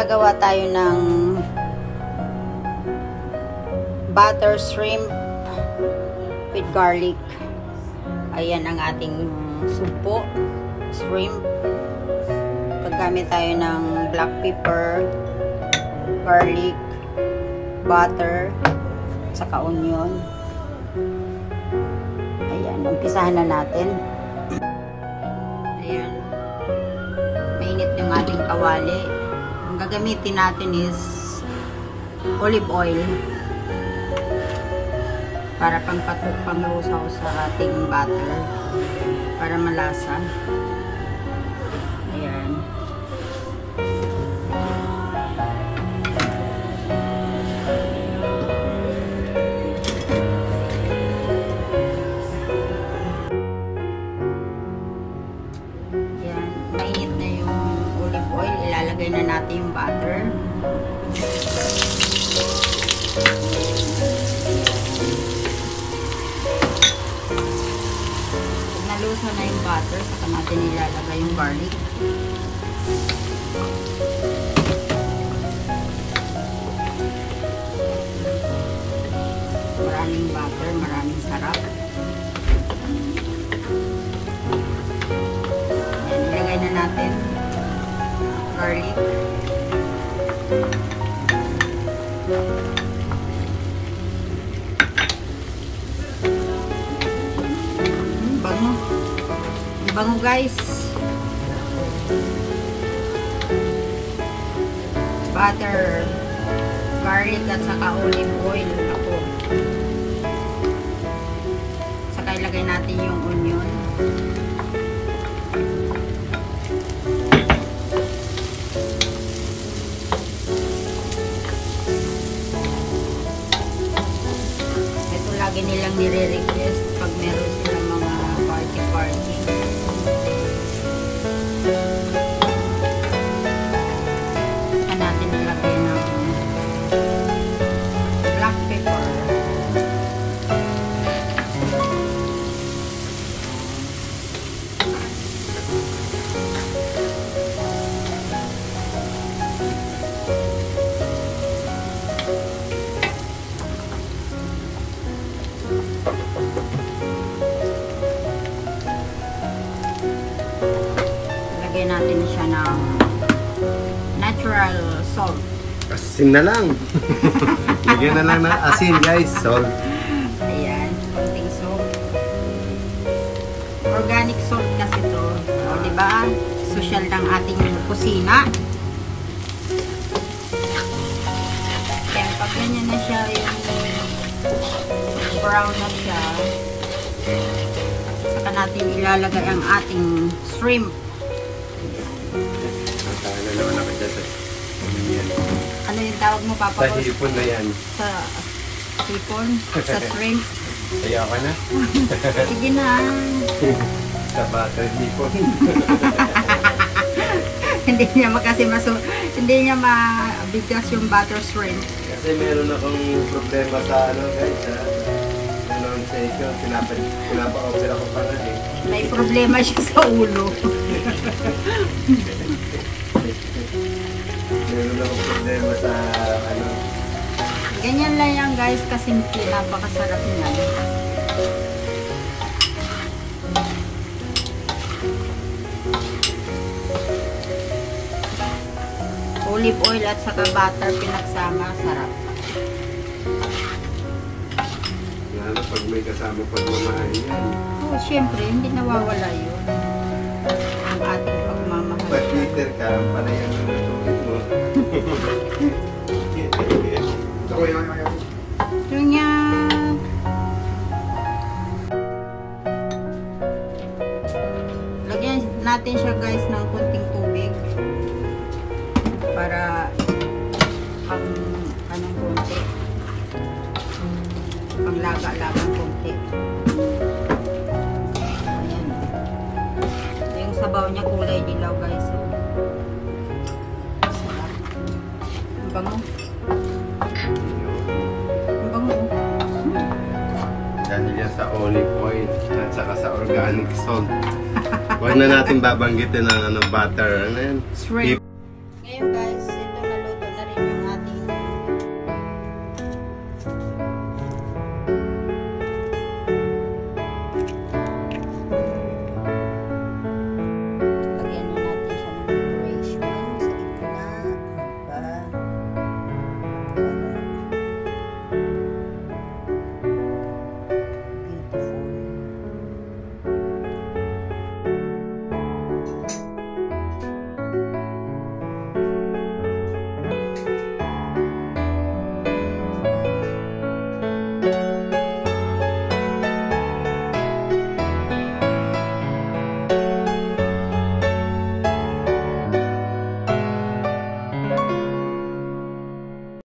Gagawa tayo ng butter shrimp with garlic. Ayan ang ating sumpo, shrimp. Paggamit tayo ng black pepper, garlic, butter, saka onion. Ayan, umpisahan na natin. Ayan. Mainit yung ating kawali. Gagamitin natin is olive oil para pangpatok panglusaw sa ating butter para malasa. Ayan. Natin yung butter. Pag nalusa na yung butter, saka natin ilalagay yung garlic. Maraming butter, maraming sarap. Ayan, ilagay na natin garlic. Bango guys. Butter, garlic at saka olive oil. Ako. Saka ilagay natin yung onion. Ito lagi nilang nire-request natural salt. Asin na lang. Lagyan na lang ng asin guys. Salt. Ayan, konting salt. Organic salt kasi to. O, di ba? Social ng ating kusina. Kaya pag ganyan na siya yung brown na siya, saka natin ilalagay ang ating shrimp. Tayo na naman ako dyan yan. Ano yung tawag mo, Papa? Sa hipon na yan. Sa hipon? Sa shrimp? Kaya ka na. Sige na. Sa butter hipon. hindi niya makasi maso hindi niya mabigkas yung butter shrimp. Kasi meron akong problema sa ano guys. Sa pronunciation. Pinapa, pinapa-opera ko pa na eh. May problema siya sa ulo. Ganyan lang yan guys, kasimple. Napakasarap niyan. Olive oil at saka butter pinagsama, sarap. Lalo pag may kasama pagmamahal yan. Oh, syempre, hindi nawawala yun. Ang ating pagmamahal. Pag Twitter ka, palayan mo na guys ng konting tubig para pang anong konti pang laga-lagang konti ayan yung sabaw niya kulay dilaw guys sarap ang bango ang bango. Dahil yan sa olive oil at saka sa organic salt. Huwag na natin babanggitin ang ano, butter. Ano yan? shrimp. Ngayon guys,